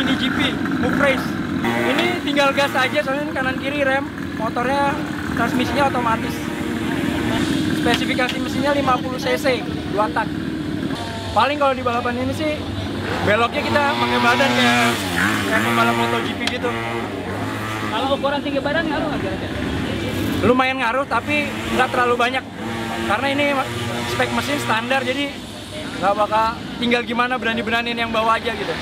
Mini GP Move Race. Ini tinggal gas aja soalnya kanan kiri rem. Motornya transmisinya otomatis. Spesifikasi mesinnya 50 cc 2 tak. Paling kalau di balapan ini sih beloknya kita pakai badan kayak kayak pembalap MotoGP gitu. Kalau ukuran tinggi badan ngaruh nggak kira-kira? lumayan ngaruh tapi nggak terlalu banyak. Karena ini spek mesin standar jadi nggak bakal tinggal gimana berani-beraniin yang bawa aja gitu.